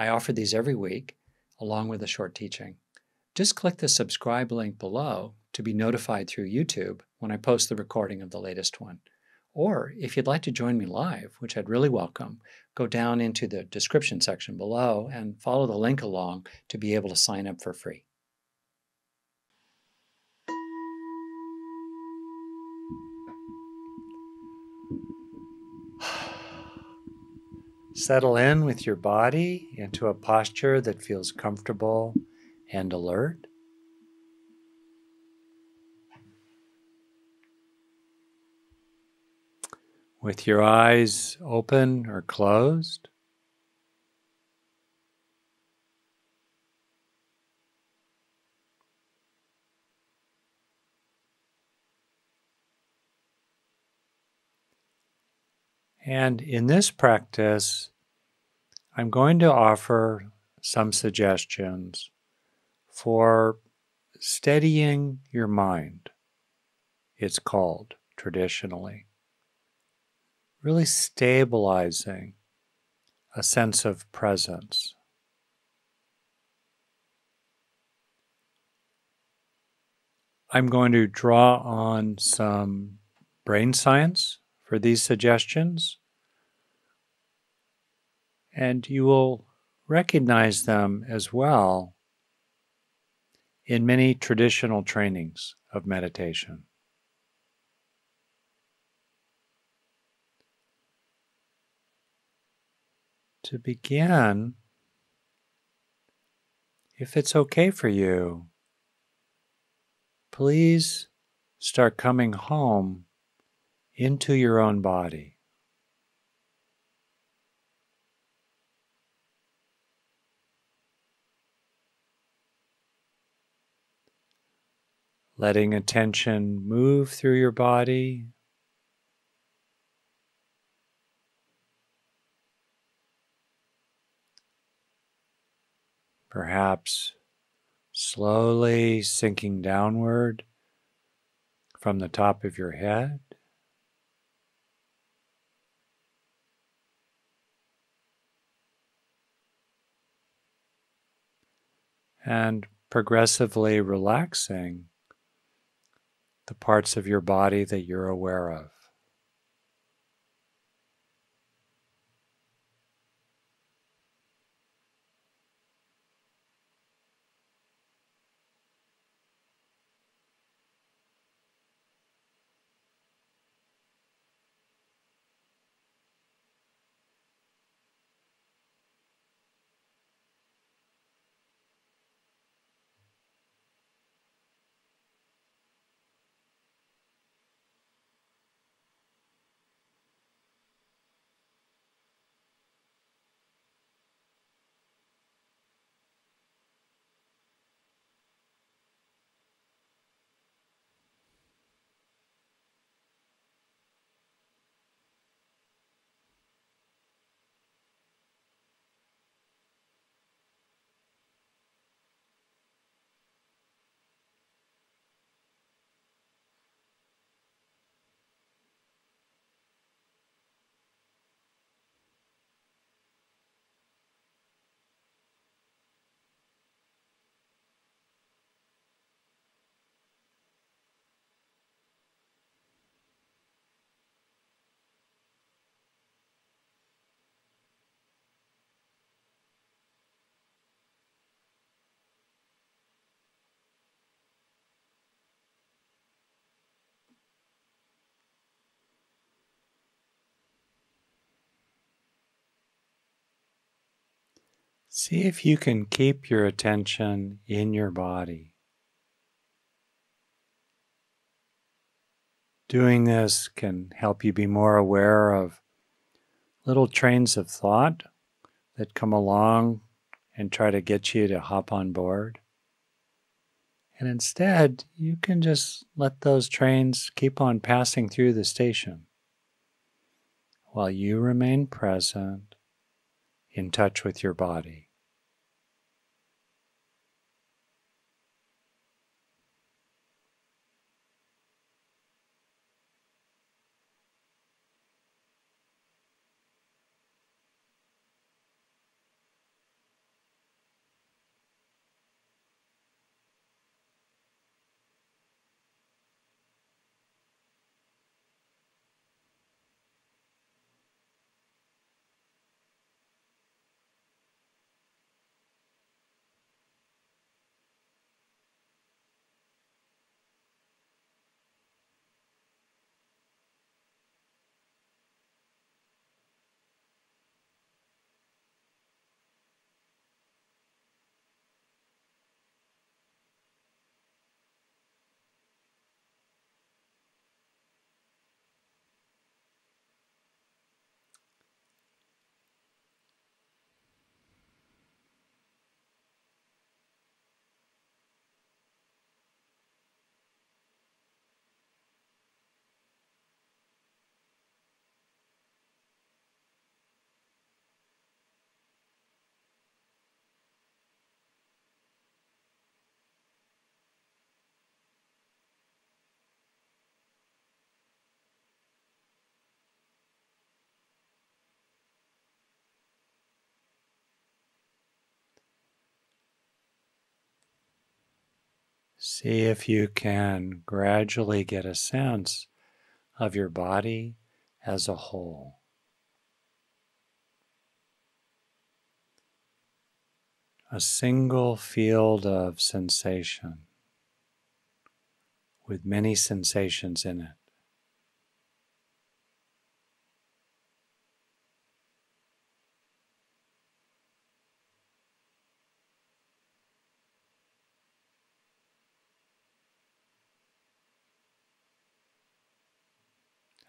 I offer these every week, along with a short teaching. Just click the subscribe link below to be notified through YouTube when I post the recording of the latest one. Or if you'd like to join me live, which I'd really welcome, go down into the description section below and follow the link along to be able to sign up for free. Settle in with your body into a posture that feels comfortable and alert. With your eyes open or closed. And in this practice, I'm going to offer some suggestions for steadying your mind, it's called traditionally. Really stabilizing a sense of presence. I'm going to draw on some brain science for these suggestions, and you will recognize them as well in many traditional trainings of meditation. To begin, if it's okay for you, please start coming home into your own body. Letting attention move through your body. Perhaps slowly sinking downward from the top of your head. And progressively relaxing the parts of your body that you're aware of. See if you can keep your attention in your body. Doing this can help you be more aware of little trains of thought that come along and try to get you to hop on board. And instead, you can just let those trains keep on passing through the station while you remain present in touch with your body. See if you can gradually get a sense of your body as a whole. A single field of sensation with many sensations in it.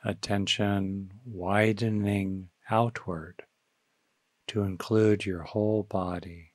Attention widening outward to include your whole body.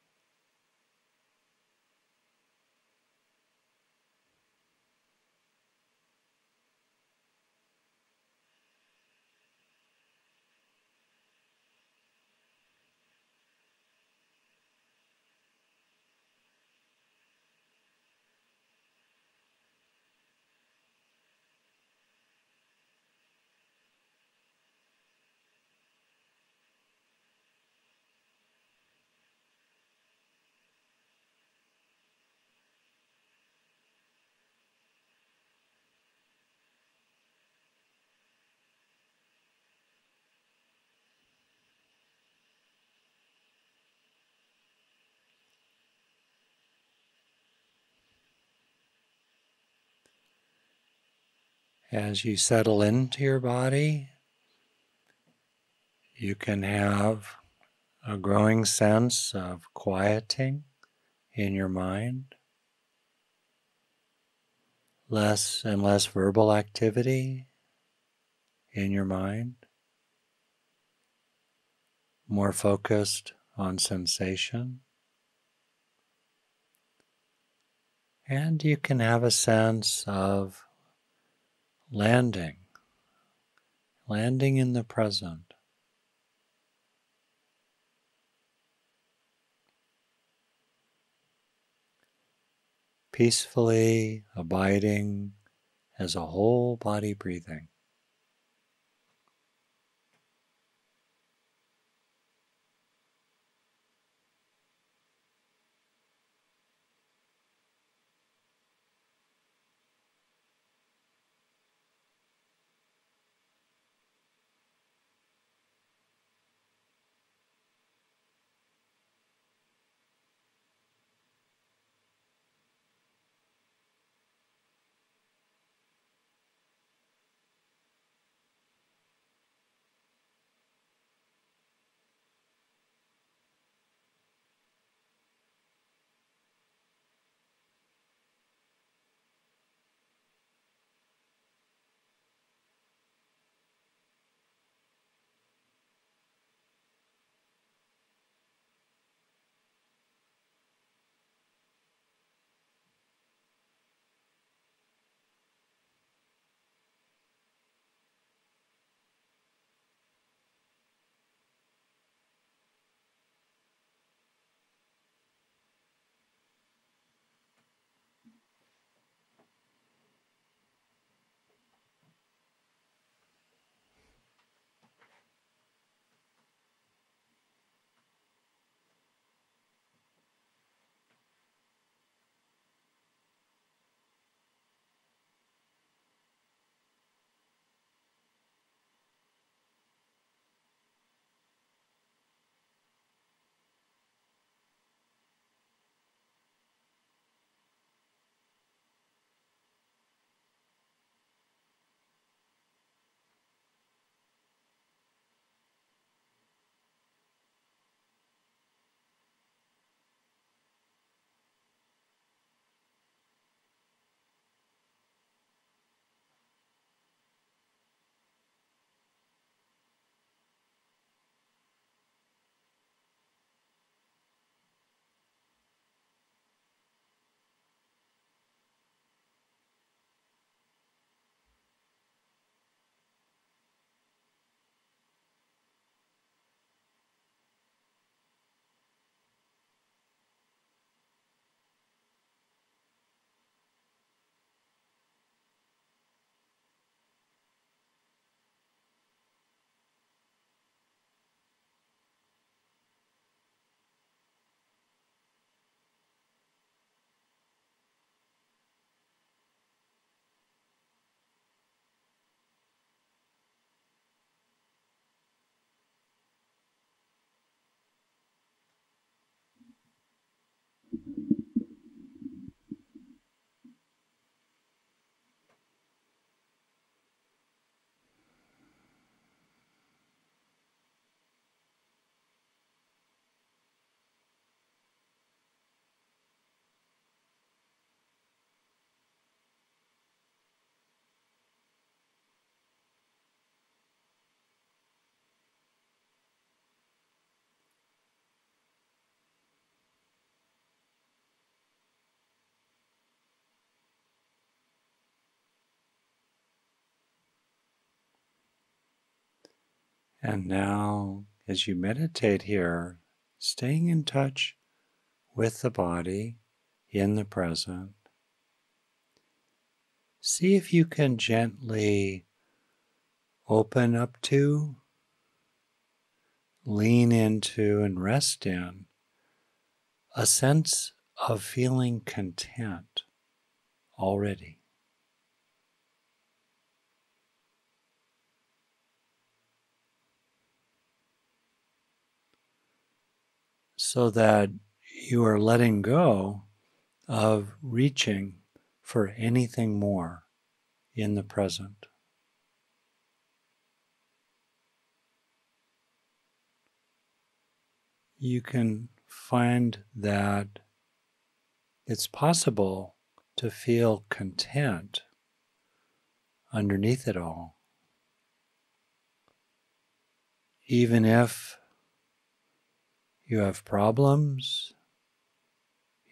As you settle into your body, you can have a growing sense of quieting in your mind, less and less verbal activity in your mind, more focused on sensation. And you can have a sense of landing, landing in the present. Peacefully abiding as a whole body breathing. And now, as you meditate here, staying in touch with the body in the present, see if you can gently open up to, lean into, and rest in a sense of feeling content already. So that you are letting go of reaching for anything more in the present. You can find that it's possible to feel content underneath it all, even if you have problems,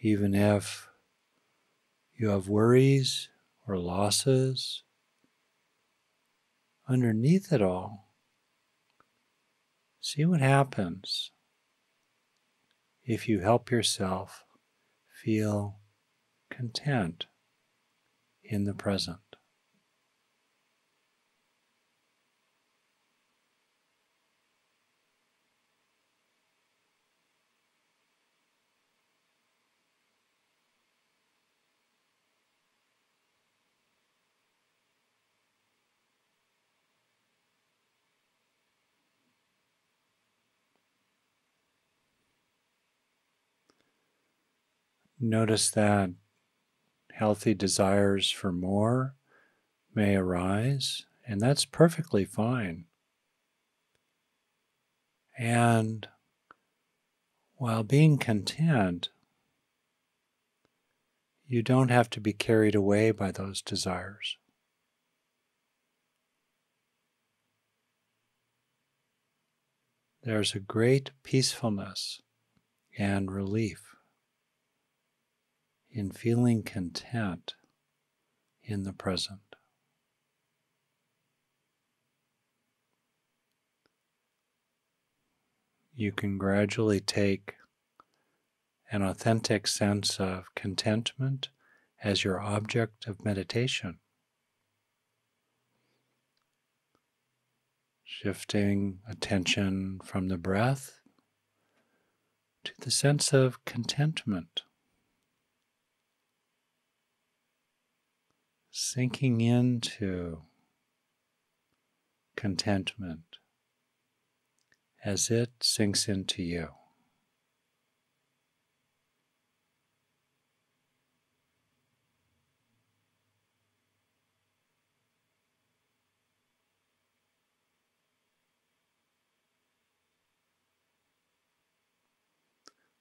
even if you have worries or losses, underneath it all, see what happens if you help yourself feel content in the present. Notice that healthy desires for more may arise, and that's perfectly fine. And while being content, you don't have to be carried away by those desires. There's a great peacefulness and relief in feeling content in the present. You can gradually take an authentic sense of contentment as your object of meditation. Shifting attention from the breath to the sense of contentment. Sinking into contentment as it sinks into you.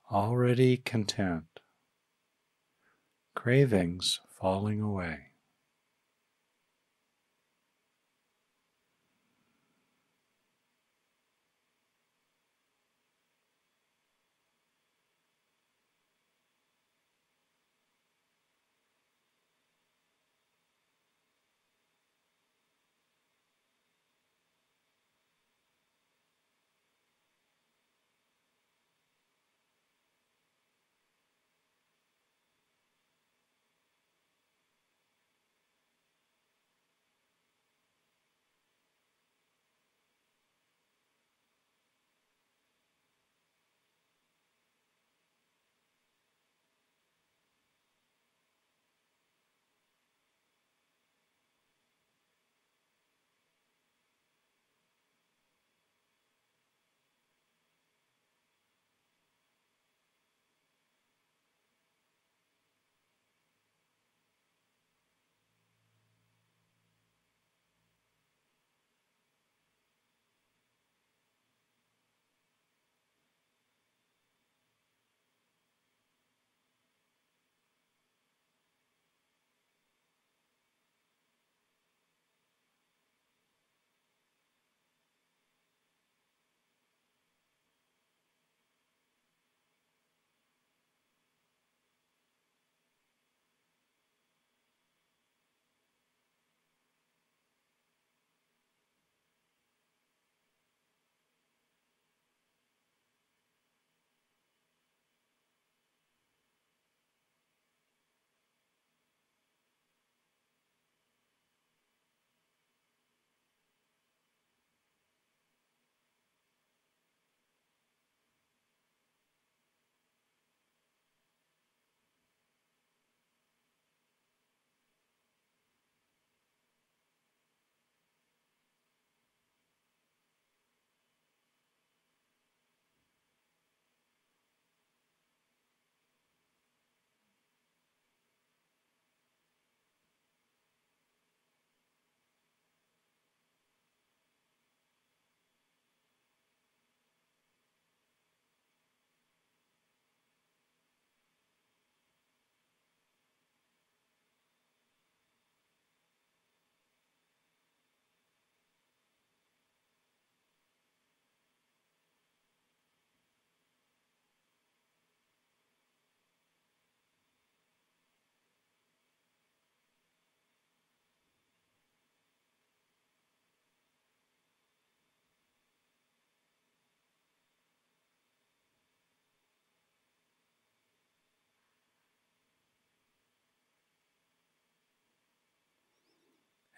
Already content, cravings falling away.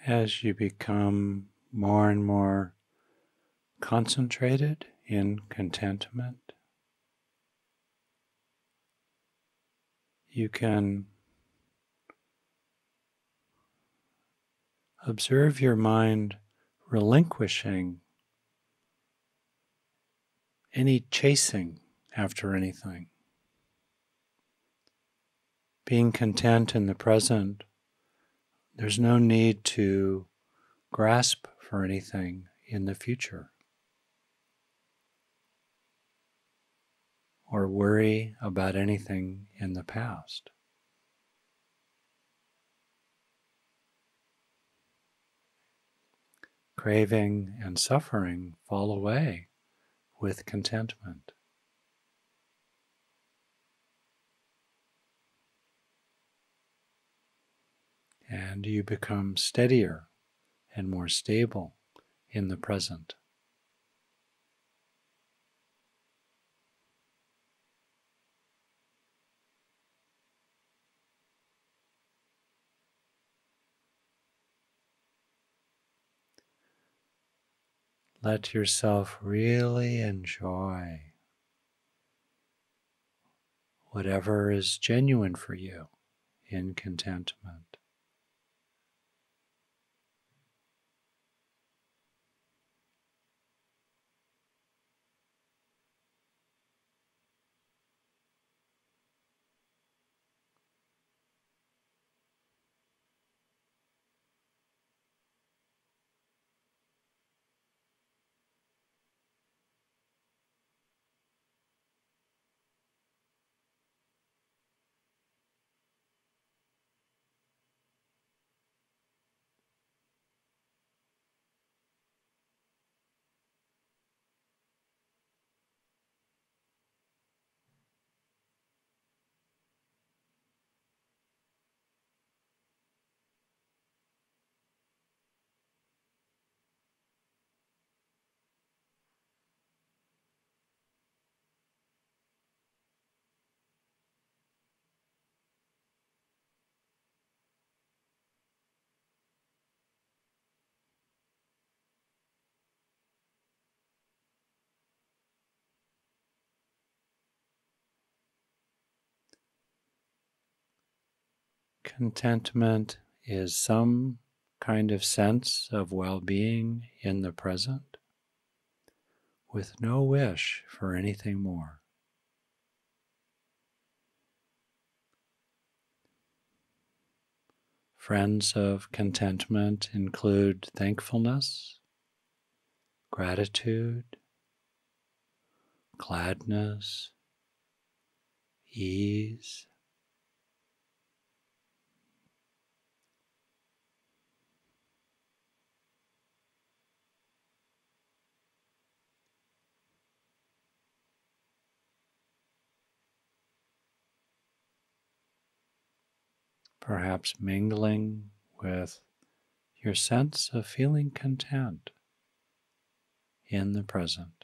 As you become more and more concentrated in contentment, you can observe your mind relinquishing any chasing after anything. Being content in the present, there's no need to grasp for anything in the future or worry about anything in the past. Craving and suffering fall away with contentment. And you become steadier and more stable in the present. Let yourself really enjoy whatever is genuine for you in contentment. Contentment is some kind of sense of well being in the present with no wish for anything more. Friends of contentment include thankfulness, gratitude, gladness, ease, perhaps mingling with your sense of feeling content in the present.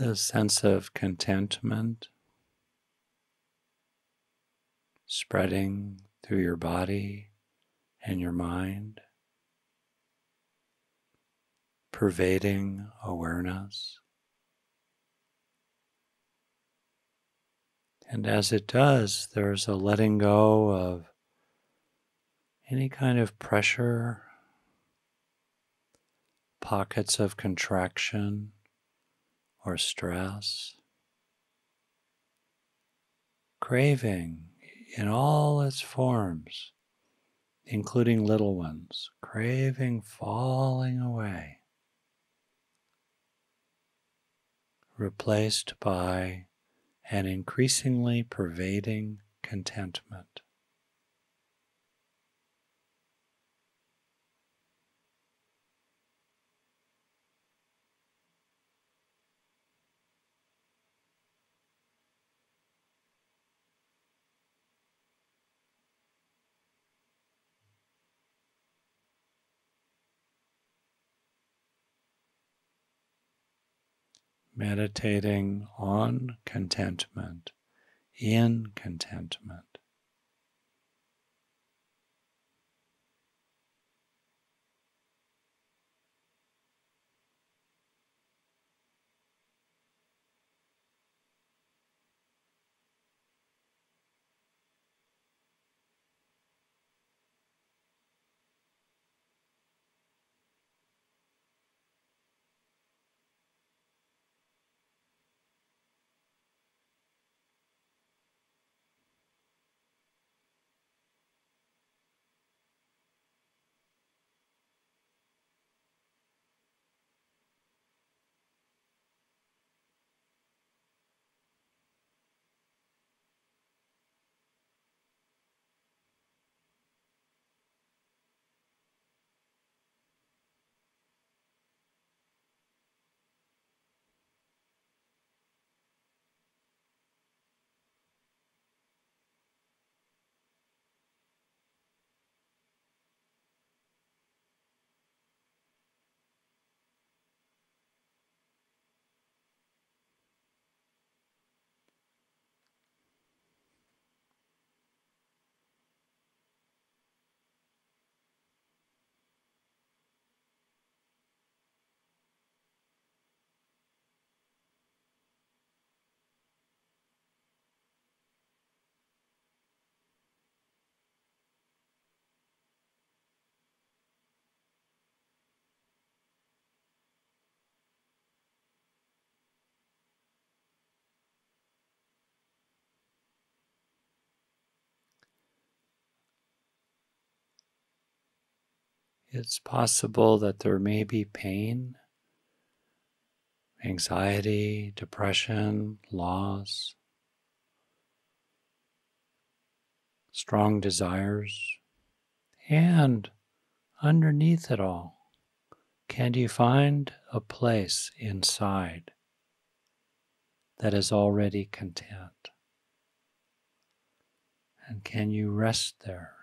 The sense of contentment spreading through your body and your mind, pervading awareness. And as it does, there's a letting go of any kind of pressure, pockets of contraction or stress, craving in all its forms, including little ones, craving falling away, replaced by an increasingly pervading contentment. Meditating on contentment, in contentment. It's possible that there may be pain, anxiety, depression, loss, strong desires, and underneath it all, can you find a place inside that is already content? And can you rest there?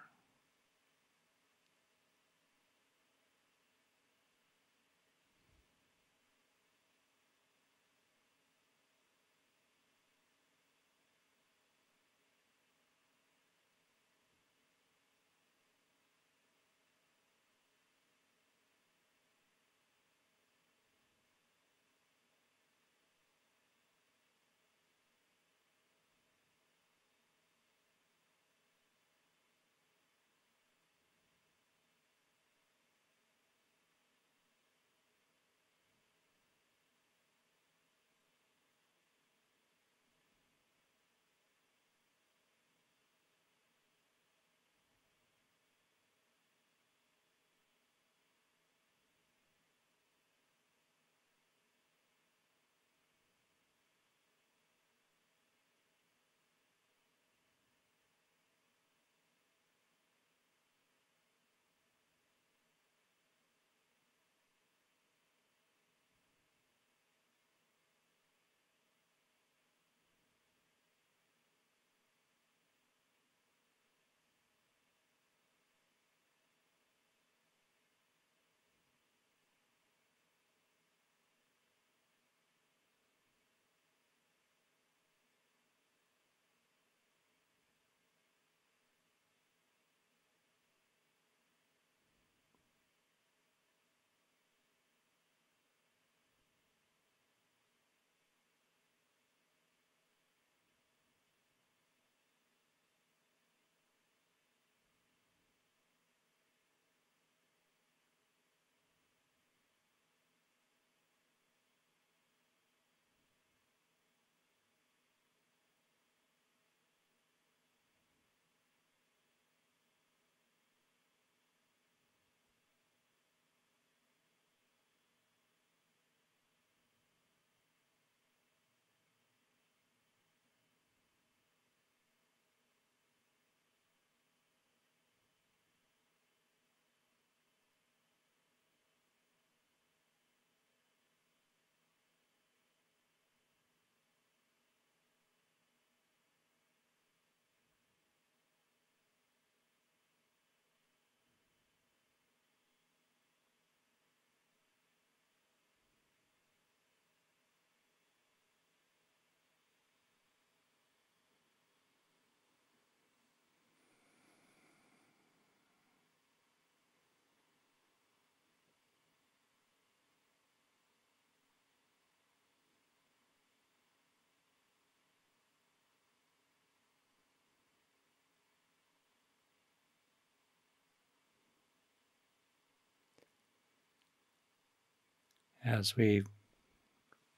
As we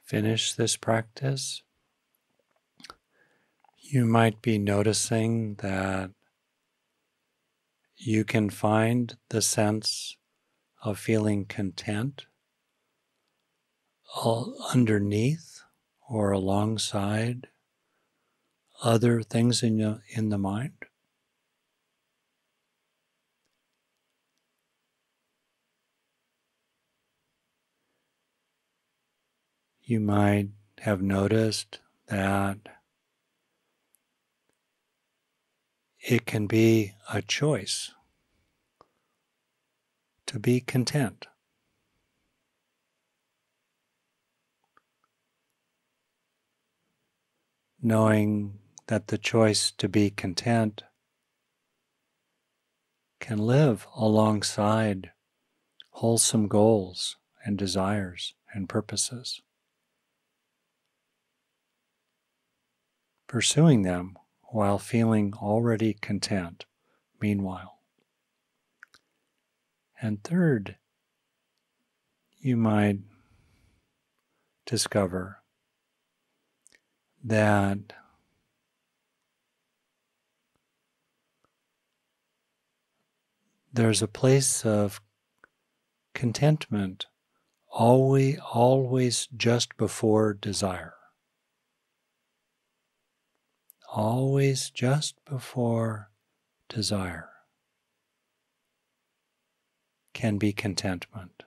finish this practice, you might be noticing that you can find the sense of feeling content underneath or alongside other things in, the in the mind. You might have noticed that it can be a choice to be content. Knowing that the choice to be content can live alongside wholesome goals and desires and purposes. Pursuing them while feeling already content, meanwhile. And third, you might discover that there's a place of contentment always always just before desire always just before desire can be contentment.